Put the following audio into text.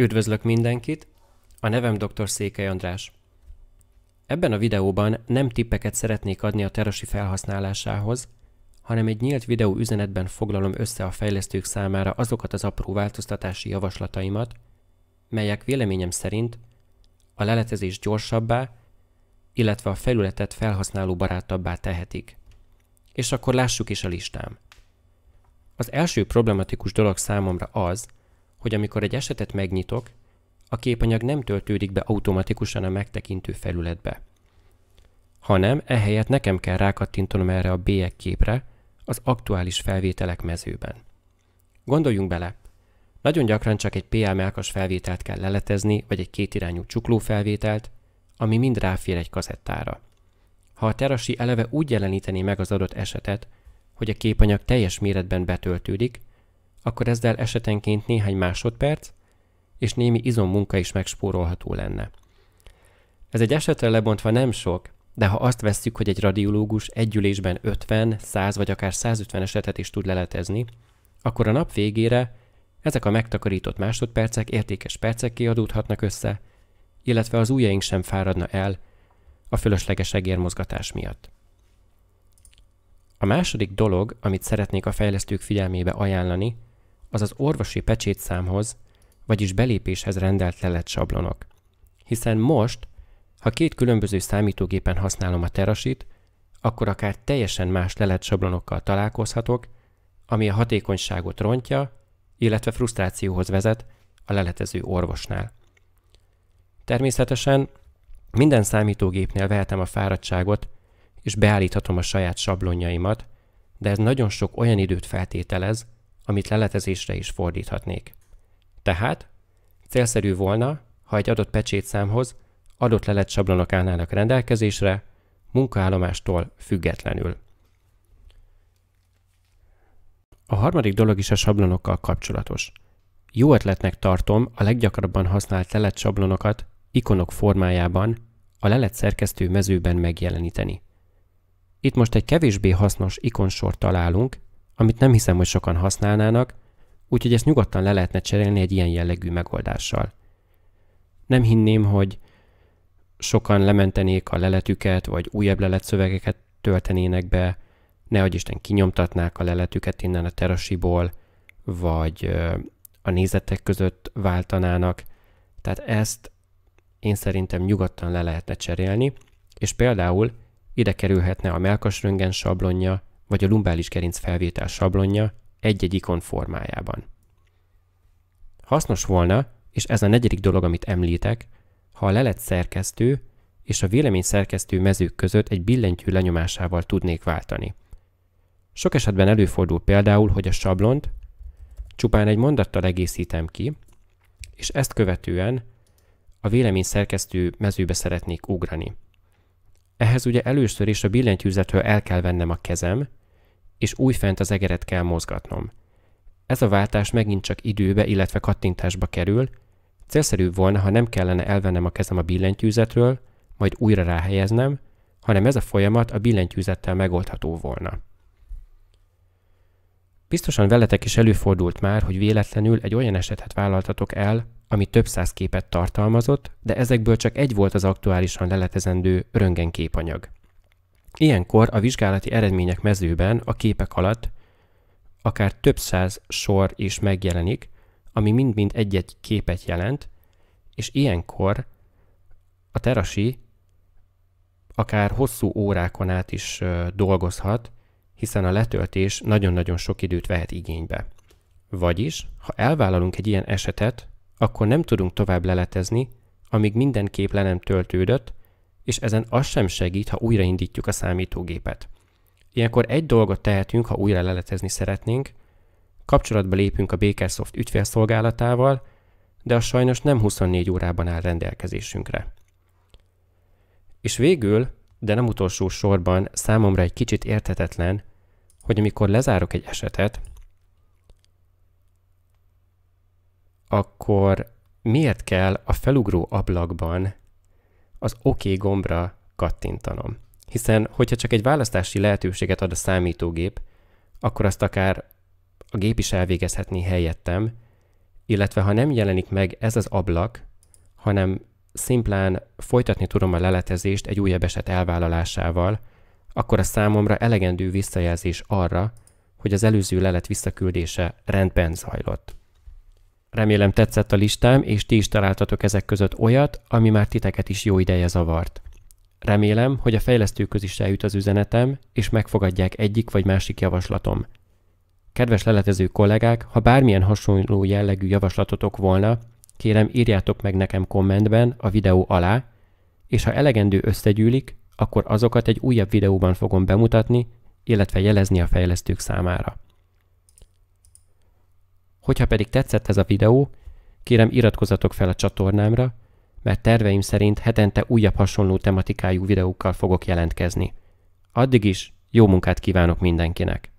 Üdvözlök mindenkit! A nevem dr. Székely András. Ebben a videóban nem tippeket szeretnék adni a terasi felhasználásához, hanem egy nyílt videó üzenetben foglalom össze a fejlesztők számára azokat az apró változtatási javaslataimat, melyek véleményem szerint a leletezés gyorsabbá, illetve a felületet felhasználó barátabbá tehetik. És akkor lássuk is a listám. Az első problematikus dolog számomra az, hogy amikor egy esetet megnyitok, a képanyag nem töltődik be automatikusan a megtekintő felületbe. Hanem ehelyett nekem kell rákattintanom erre a bélyeg képre az aktuális felvételek mezőben. Gondoljunk bele, nagyon gyakran csak egy PA melkas felvételt kell leletezni, vagy egy kétirányú csukló felvételt, ami mind ráfér egy kazettára. Ha a terasi eleve úgy jelenítené meg az adott esetet, hogy a képanyag teljes méretben betöltődik, akkor ezzel esetenként néhány másodperc és némi izommunka is megspórolható lenne. Ez egy esetre lebontva nem sok, de ha azt vesszük, hogy egy radiológus egy ülésben 50, 100 vagy akár 150 esetet is tud leletezni, akkor a nap végére ezek a megtakarított másodpercek értékes percekké adódhatnak össze, illetve az ujjaink sem fáradna el a fölösleges egérmozgatás miatt. A második dolog, amit szeretnék a fejlesztők figyelmébe ajánlani, az az orvosi pecsétszámhoz, vagyis belépéshez rendelt lelet sablonok. Hiszen most, ha két különböző számítógépen használom a terasit, akkor akár teljesen más lelet sablonokkal találkozhatok, ami a hatékonyságot rontja, illetve frusztrációhoz vezet a leletező orvosnál. Természetesen minden számítógépnél vehetem a fáradtságot, és beállíthatom a saját sablonjaimat, de ez nagyon sok olyan időt feltételez, amit leletezésre is fordíthatnék. Tehát célszerű volna, ha egy adott pecsétszámhoz adott lelet sablonok állnának rendelkezésre, munkaállomástól függetlenül. A harmadik dolog is a sablonokkal kapcsolatos. Jó ötletnek tartom a leggyakrabban használt lelet sablonokat ikonok formájában a lelet szerkesztő mezőben megjeleníteni. Itt most egy kevésbé hasznos ikonsort találunk, amit nem hiszem, hogy sokan használnának, úgyhogy ezt nyugodtan le lehetne cserélni egy ilyen jellegű megoldással. Nem hinném, hogy sokan lementenék a leletüket, vagy újabb leletszövegeket töltenének be, nehogy Isten kinyomtatnák a leletüket innen a terasiból, vagy a nézetek között váltanának. Tehát ezt én szerintem nyugodtan le lehetne cserélni, és például ide kerülhetne a melkasröngen sablonja, vagy a lumbális gerinc felvétel sablonja egy-egy ikon formájában. Hasznos volna, és ez a negyedik dolog, amit említek, ha a lelet szerkesztő és a vélemény szerkesztő mezők között egy billentyű lenyomásával tudnék váltani. Sok esetben előfordul például, hogy a sablont csupán egy mondattal egészítem ki, és ezt követően a vélemény szerkesztő mezőbe szeretnék ugrani. Ehhez ugye először is a billentyűzetől el kell vennem a kezem, és újfent az egeret kell mozgatnom. Ez a váltás megint csak időbe, illetve kattintásba kerül, célszerűbb volna, ha nem kellene elvennem a kezem a billentyűzetről, majd újra ráhelyeznem, hanem ez a folyamat a billentyűzettel megoldható volna. Biztosan veletek is előfordult már, hogy véletlenül egy olyan esetet vállaltatok el, ami több száz képet tartalmazott, de ezekből csak egy volt az aktuálisan leletezendő röntgenképanyag. Ilyenkor a vizsgálati eredmények mezőben a képek alatt akár több száz sor is megjelenik, ami mind-mind egy-egy képet jelent, és ilyenkor a terasi akár hosszú órákon át is dolgozhat, hiszen a letöltés nagyon-nagyon sok időt vehet igénybe. Vagyis, ha elvállalunk egy ilyen esetet, akkor nem tudunk tovább leletezni, amíg minden kép le nem töltődött, és ezen az sem segít, ha újraindítjuk a számítógépet. Ilyenkor egy dolgot tehetünk, ha újra leletezni szeretnénk, kapcsolatba lépünk a Bakersoft ügyfélszolgálatával, de az sajnos nem 24 órában áll rendelkezésünkre. És végül, de nem utolsó sorban számomra egy kicsit érthetetlen, hogy amikor lezárok egy esetet, akkor miért kell a felugró ablakban az OK gombra kattintanom. Hiszen, hogyha csak egy választási lehetőséget ad a számítógép, akkor azt akár a gép is elvégezhetné helyettem, illetve ha nem jelenik meg ez az ablak, hanem szimplán folytatni tudom a leletezést egy újabb eset elvállalásával, akkor a számomra elegendő visszajelzés arra, hogy az előző lelet visszaküldése rendben zajlott. Remélem tetszett a listám, és ti is találtatok ezek között olyat, ami már titeket is jó ideje zavart. Remélem, hogy a fejlesztőköz is eljut az üzenetem, és megfogadják egyik vagy másik javaslatom. Kedves leletező kollégák, ha bármilyen hasonló jellegű javaslatotok volna, kérem írjátok meg nekem kommentben a videó alá, és ha elegendő összegyűlik, akkor azokat egy újabb videóban fogom bemutatni, illetve jelezni a fejlesztők számára. Hogyha pedig tetszett ez a videó, kérem iratkozzatok fel a csatornámra, mert terveim szerint hetente újabb hasonló tematikájú videókkal fogok jelentkezni. Addig is jó munkát kívánok mindenkinek!